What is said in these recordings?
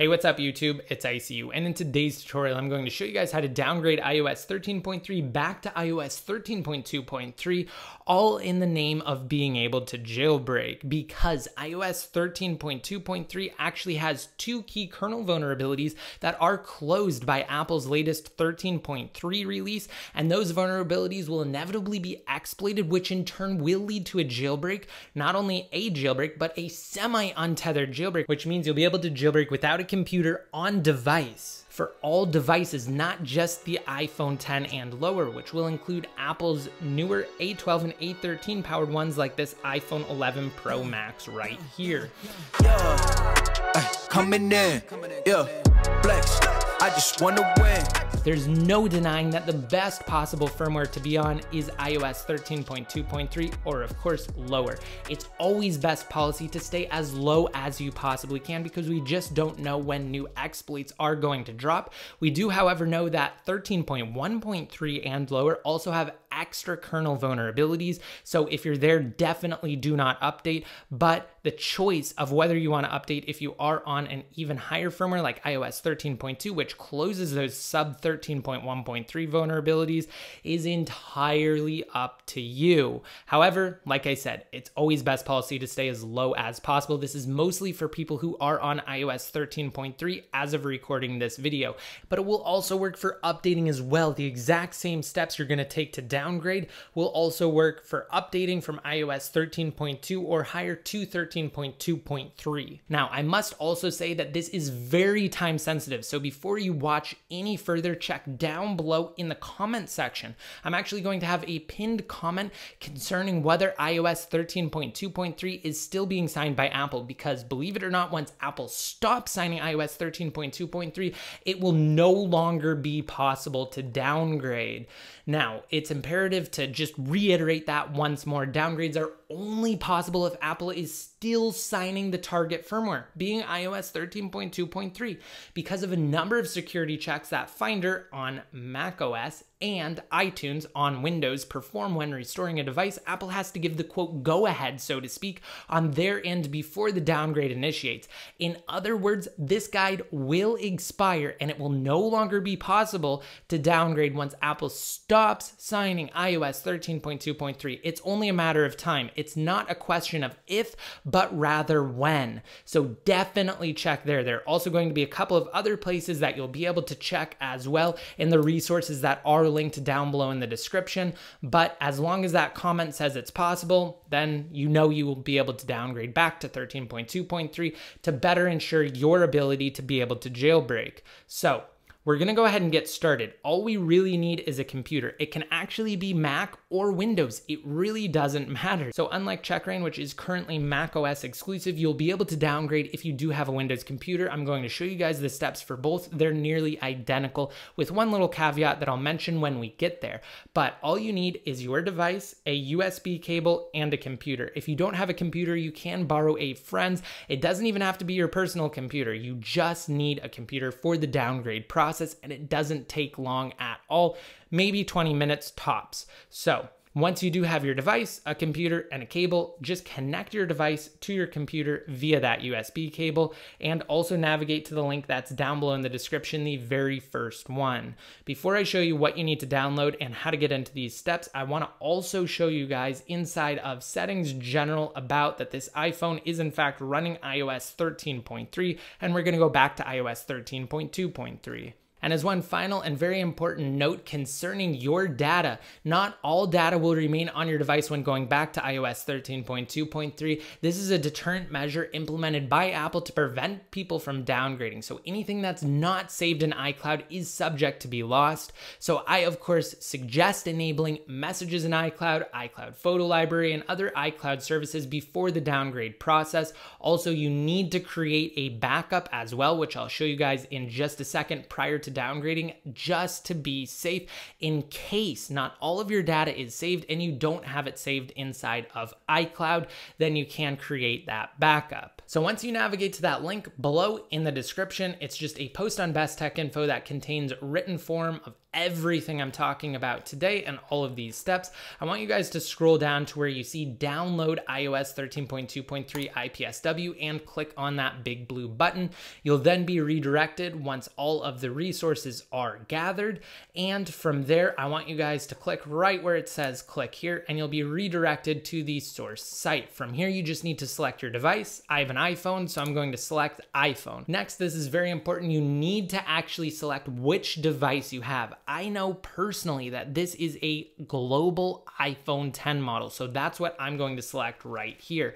Hey, what's up YouTube? It's ICU, and in today's tutorial, I'm going to show you guys how to downgrade iOS 13.3 back to iOS 13.2.3, all in the name of being able to jailbreak, because iOS 13.2.3 actually has two key kernel vulnerabilities that are closed by Apple's latest 13.3 release, and those vulnerabilities will inevitably be exploited, which in turn will lead to a jailbreak, not only a jailbreak, but a semi-untethered jailbreak, which means you'll be able to jailbreak without a computer on device for all devices, not just the iPhone 10 and lower, which will include Apple's newer A12 and A13 powered ones like this iPhone 11 Pro Max right here. Yeah, coming in, yeah. I just wanna win. There's no denying that the best possible firmware to be on is iOS 13.2.3 or of course lower. It's always best policy to stay as low as you possibly can because we just don't know when new exploits are going to drop. We do however know that 13.1.3 and lower also have extra kernel vulnerabilities. So if you're there, definitely do not update. But the choice of whether you want to update if you are on an even higher firmware like iOS 13.2, which closes those sub 13.1.3 vulnerabilities, is entirely up to you. However, like I said, it's always best policy to stay as low as possible. This is mostly for people who are on iOS 13.3 as of recording this video, but it will also work for updating as well. The exact same steps you're going to take to downgrade will also work for updating from iOS 13.2 or higher to 13.2.3. Now, I must also say that this is very time sensitive, so before you watch any further, check down below in the comment section. I'm actually going to have a pinned comment concerning whether iOS 13.2.3 is still being signed by Apple because believe it or not, once Apple stops signing iOS 13.2.3, it will no longer be possible to downgrade. Now, it's imperative to just reiterate that once more. Downgrades are only possible if Apple is still signing the target firmware, being iOS 13.2.3, because of a number of security checks that Finder on macOS and iTunes on Windows perform when restoring a device, Apple has to give the quote go ahead, so to speak, on their end before the downgrade initiates. In other words, this guide will expire and it will no longer be possible to downgrade once Apple stops signing iOS 13.2.3. It's only a matter of time. It's not a question of if, but rather when. So definitely check there. There are also going to be a couple of other places that you'll be able to check as well in the resources that are linked down below in the description. But as long as that comment says it's possible, then you know you will be able to downgrade back to 13.2.3 to better ensure your ability to be able to jailbreak. So we're gonna go ahead and get started. All we really need is a computer. It can actually be Mac or Windows. It really doesn't matter. So unlike Checkra1n, which is currently Mac OS exclusive, you'll be able to downgrade if you do have a Windows computer. I'm going to show you guys the steps for both. They're nearly identical with one little caveat that I'll mention when we get there. But all you need is your device, a USB cable, and a computer. If you don't have a computer, you can borrow a friend's. It doesn't even have to be your personal computer. You just need a computer for the downgrade process process and it doesn't take long at all, maybe 20 minutes tops. So once you do have your device, a computer, and a cable, just connect your device to your computer via that USB cable and also navigate to the link that's down below in the description, the very first one. Before I show you what you need to download and how to get into these steps, I want to also show you guys inside of settings general about that this iPhone is in fact running iOS 13.3 and we're going to go back to iOS 13.2.3. And as one final and very important note concerning your data, not all data will remain on your device when going back to iOS 13.2.3. This is a deterrent measure implemented by Apple to prevent people from downgrading. So anything that's not saved in iCloud is subject to be lost. So I, of course, suggest enabling messages in iCloud, iCloud Photo Library, and other iCloud services before the downgrade process. Also, you need to create a backup as well, which I'll show you guys in just a second prior to to downgrading just to be safe in case not all of your data is saved and you don't have it saved inside of iCloud, then you can create that backup. So once you navigate to that link below in the description, it's just a post on Best Tech Info that contains written form of everything I'm talking about today and all of these steps. I want you guys to scroll down to where you see download iOS 13.2.3 IPSW and click on that big blue button. You'll then be redirected once all of the resources are gathered. And from there, I want you guys to click right where it says click here and you'll be redirected to the source site. From here, you just need to select your device. I have an iPhone, so I'm going to select iPhone. Next, this is very important. You need to actually select which device you have. I know personally that this is a global iPhone 10 model. So that's what I'm going to select right here.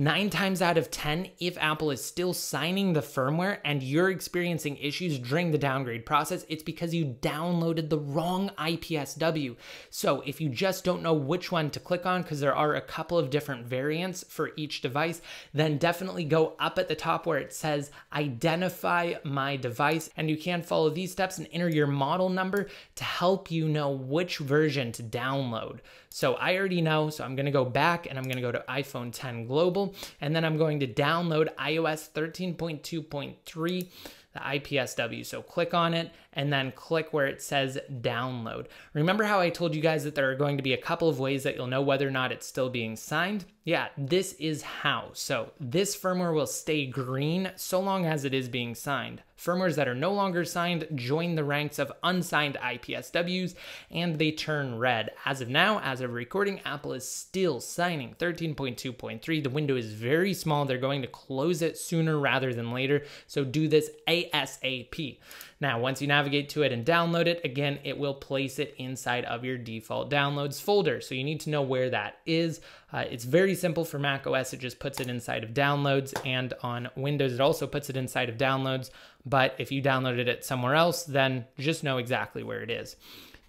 Nine times out of 10, if Apple is still signing the firmware and you're experiencing issues during the downgrade process, it's because you downloaded the wrong IPSW. So if you just don't know which one to click on, because there are a couple of different variants for each device, then definitely go up at the top where it says identify my device. And you can follow these steps and enter your model number to help you know which version to download. So I already know, so I'm gonna go back and I'm gonna go to iPhone 10 Global, and then I'm going to download iOS 13.2.3 the IPSW. So click on it and then click where it says download. Remember how I told you guys that there are going to be a couple of ways that you'll know whether or not it's still being signed? Yeah, this is how. So this firmware will stay green so long as it is being signed. Firmwares that are no longer signed join the ranks of unsigned IPSWs and they turn red. As of now, as of recording, Apple is still signing 13.2.3. The window is very small. They're going to close it sooner rather than later. So do this ASAP. Now, once you navigate to it and download it, again, it will place it inside of your default downloads folder. So you need to know where that is. Uh, it's very simple for Mac OS. It just puts it inside of downloads and on Windows, it also puts it inside of downloads. But if you downloaded it somewhere else, then just know exactly where it is.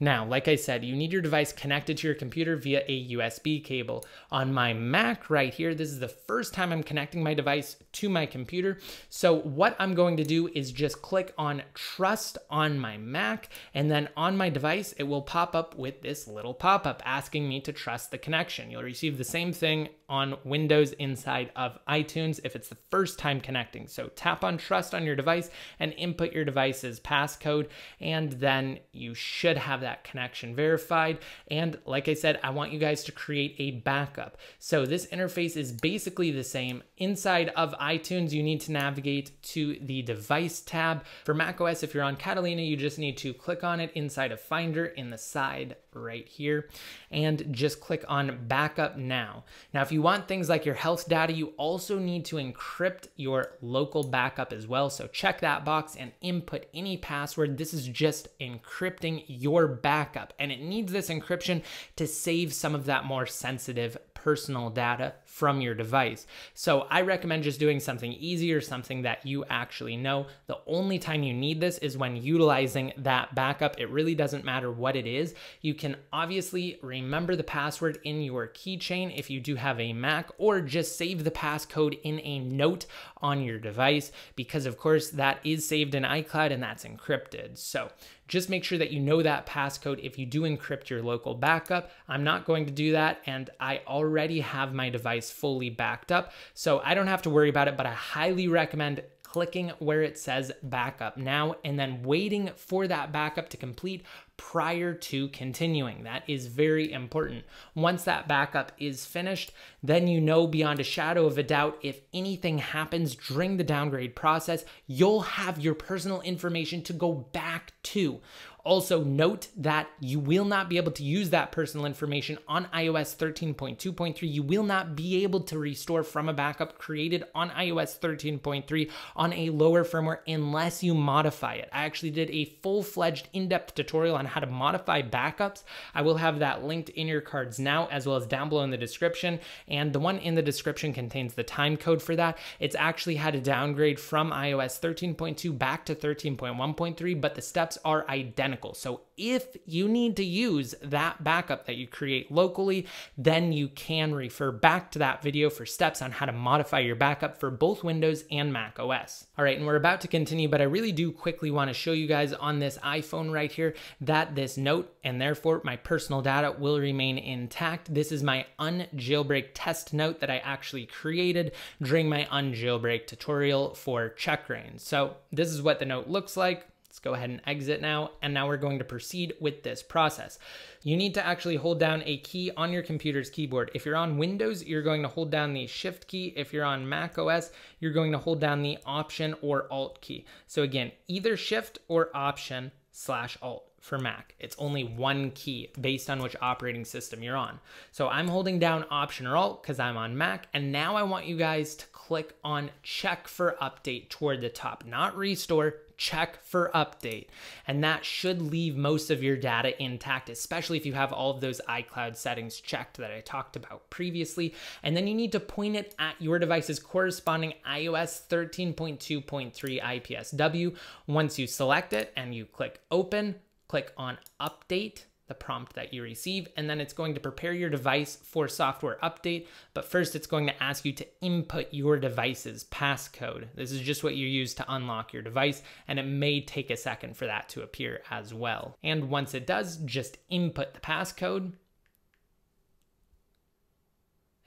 Now, like I said, you need your device connected to your computer via a USB cable. On my Mac right here, this is the first time I'm connecting my device to my computer. So what I'm going to do is just click on trust on my Mac and then on my device, it will pop up with this little pop-up asking me to trust the connection. You'll receive the same thing on Windows inside of iTunes if it's the first time connecting. So tap on trust on your device and input your device's passcode and then you should have that connection verified. And like I said, I want you guys to create a backup. So this interface is basically the same. Inside of iTunes, you need to navigate to the device tab. For macOS, if you're on Catalina, you just need to click on it inside of Finder in the side right here and just click on backup now. Now, if you want things like your health data, you also need to encrypt your local backup as well. So check that box and input any password. This is just encrypting your backup and it needs this encryption to save some of that more sensitive personal data from your device. So I recommend just doing something easy or something that you actually know. The only time you need this is when utilizing that backup. It really doesn't matter what it is. You can obviously remember the password in your keychain if you do have a Mac or just save the passcode in a note on your device because of course that is saved in iCloud and that's encrypted. So just make sure that you know that passcode if you do encrypt your local backup. I'm not going to do that and I already have my device fully backed up, so I don't have to worry about it, but I highly recommend clicking where it says backup now and then waiting for that backup to complete prior to continuing. That is very important. Once that backup is finished, then you know beyond a shadow of a doubt if anything happens during the downgrade process, you'll have your personal information to go back to. Also, note that you will not be able to use that personal information on iOS 13.2.3. You will not be able to restore from a backup created on iOS 13.3 on a lower firmware unless you modify it. I actually did a full fledged in depth tutorial on how to modify backups. I will have that linked in your cards now as well as down below in the description. And the one in the description contains the time code for that. It's actually had a downgrade from iOS 13.2 back to 13.1.3, but the steps are identical identical. So if you need to use that backup that you create locally, then you can refer back to that video for steps on how to modify your backup for both Windows and Mac OS. All right, and we're about to continue, but I really do quickly want to show you guys on this iPhone right here that this note and therefore my personal data will remain intact. This is my unjailbreak test note that I actually created during my unjailbreak tutorial for Checkra1n. So this is what the note looks like. Let's go ahead and exit now. And now we're going to proceed with this process. You need to actually hold down a key on your computer's keyboard. If you're on Windows, you're going to hold down the Shift key. If you're on Mac OS, you're going to hold down the Option or Alt key. So again, either Shift or Option slash Alt for Mac. It's only one key based on which operating system you're on. So I'm holding down Option or Alt because I'm on Mac. And now I want you guys to click on Check for Update toward the top, not Restore, check for update. And that should leave most of your data intact, especially if you have all of those iCloud settings checked that I talked about previously. And then you need to point it at your device's corresponding iOS 13.2.3 IPSW. Once you select it and you click open, click on update the prompt that you receive, and then it's going to prepare your device for software update. But first, it's going to ask you to input your device's passcode. This is just what you use to unlock your device, and it may take a second for that to appear as well. And once it does, just input the passcode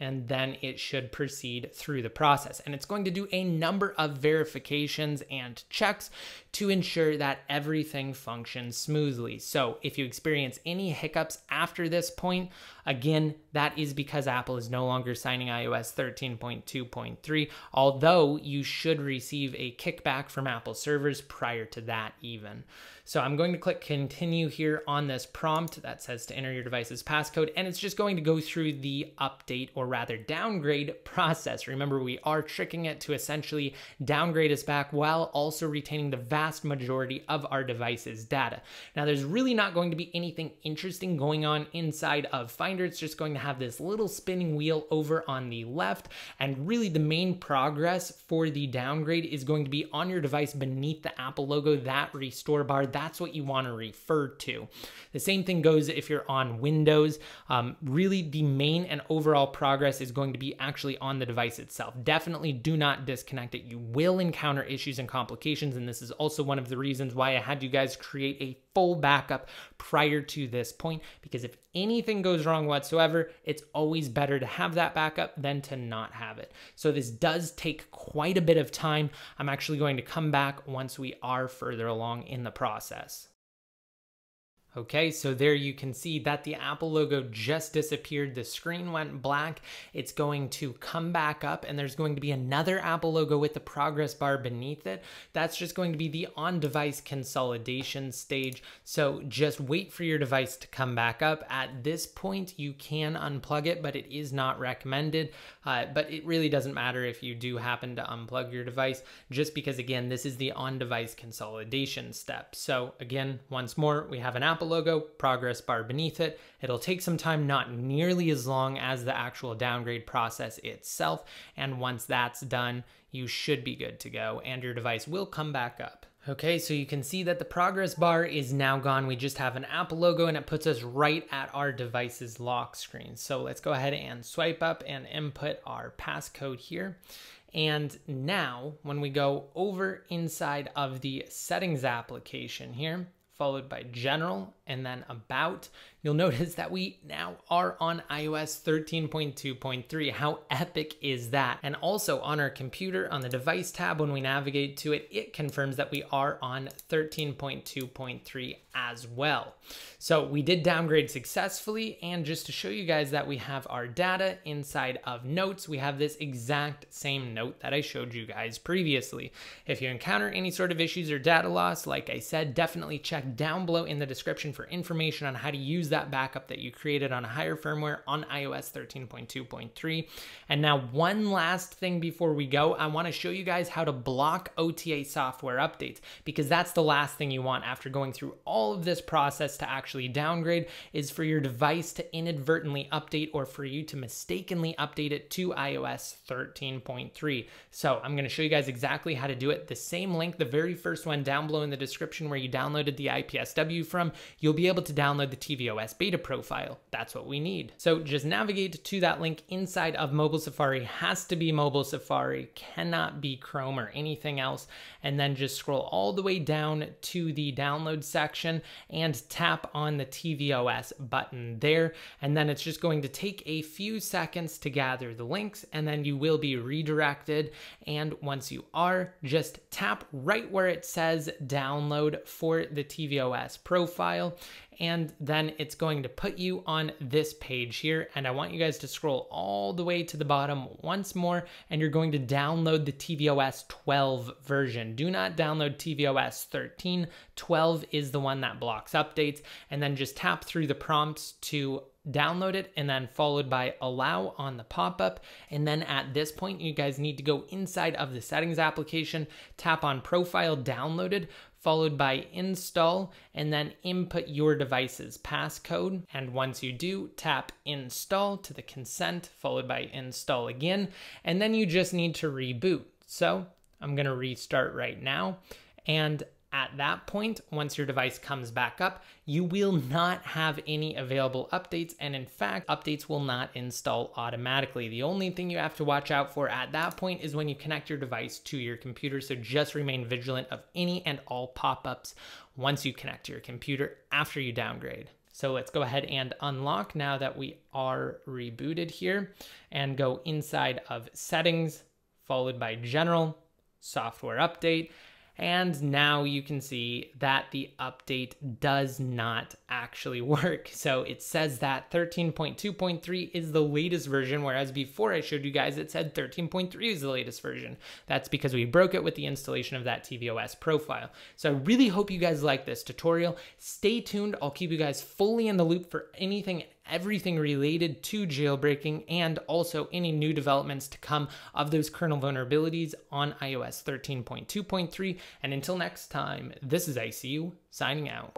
and then it should proceed through the process. And it's going to do a number of verifications and checks to ensure that everything functions smoothly. So if you experience any hiccups after this point, again, that is because Apple is no longer signing iOS 13.2.3, although you should receive a kickback from Apple servers prior to that even. So I'm going to click continue here on this prompt that says to enter your device's passcode, and it's just going to go through the update or rather downgrade process. Remember, we are tricking it to essentially downgrade us back while also retaining the vast majority of our device's data. Now, there's really not going to be anything interesting going on inside of Finder. It's just going to have this little spinning wheel over on the left, and really the main progress for the downgrade is going to be on your device beneath the Apple logo, that restore bar that's what you want to refer to. The same thing goes if you're on Windows. Um, really, the main and overall progress is going to be actually on the device itself. Definitely do not disconnect it. You will encounter issues and complications, and this is also one of the reasons why I had you guys create a full backup prior to this point because if anything goes wrong whatsoever, it's always better to have that backup than to not have it. So this does take quite a bit of time. I'm actually going to come back once we are further along in the process. Okay, so there you can see that the Apple logo just disappeared. The screen went black. It's going to come back up and there's going to be another Apple logo with the progress bar beneath it. That's just going to be the on-device consolidation stage. So just wait for your device to come back up. At this point, you can unplug it, but it is not recommended. Uh, but it really doesn't matter if you do happen to unplug your device, just because again, this is the on-device consolidation step. So again, once more, we have an Apple logo, progress bar beneath it. It'll take some time, not nearly as long as the actual downgrade process itself. And once that's done, you should be good to go and your device will come back up. Okay, so you can see that the progress bar is now gone. We just have an Apple logo and it puts us right at our device's lock screen. So let's go ahead and swipe up and input our passcode here. And now when we go over inside of the settings application here, followed by general and then about, you'll notice that we now are on iOS 13.2.3. How epic is that? And also on our computer, on the device tab, when we navigate to it, it confirms that we are on 13.2.3 as well. So we did downgrade successfully. And just to show you guys that we have our data inside of notes, we have this exact same note that I showed you guys previously. If you encounter any sort of issues or data loss, like I said, definitely check down below in the description for information on how to use that backup that you created on a higher firmware on iOS 13.2.3. And now, one last thing before we go, I want to show you guys how to block OTA software updates because that's the last thing you want after going through all of this process to actually downgrade is for your device to inadvertently update or for you to mistakenly update it to iOS 13.3. So I'm going to show you guys exactly how to do it. The same link, the very first one down below in the description where you downloaded the IPSW from, you'll be able to download the tvOS beta profile. That's what we need. So just navigate to that link inside of Mobile Safari. Has to be Mobile Safari, cannot be Chrome or anything else. And then just scroll all the way down to the download section and tap on the tvOS button there. And then it's just going to take a few seconds to gather the links and then you will be redirected. And once you are, just tap right where it says download for the tvOS profile and then it's going to put you on this page here. And I want you guys to scroll all the way to the bottom once more, and you're going to download the tvOS 12 version. Do not download tvOS 13. 12 is the one that blocks updates, and then just tap through the prompts to download it and then followed by allow on the pop-up and then at this point you guys need to go inside of the settings application tap on profile downloaded followed by install, and then input your device's passcode. And once you do, tap install to the consent, followed by install again, and then you just need to reboot. So I'm gonna restart right now, and at that point, once your device comes back up, you will not have any available updates. And in fact, updates will not install automatically. The only thing you have to watch out for at that point is when you connect your device to your computer. So just remain vigilant of any and all pop ups once you connect to your computer after you downgrade. So let's go ahead and unlock now that we are rebooted here and go inside of settings, followed by general, software update. And now you can see that the update does not actually work. So it says that 13.2.3 is the latest version, whereas before I showed you guys it said 13.3 is the latest version. That's because we broke it with the installation of that tvOS profile. So I really hope you guys like this tutorial. Stay tuned. I'll keep you guys fully in the loop for anything everything related to jailbreaking and also any new developments to come of those kernel vulnerabilities on iOS 13.2.3. And until next time, this is ICU signing out.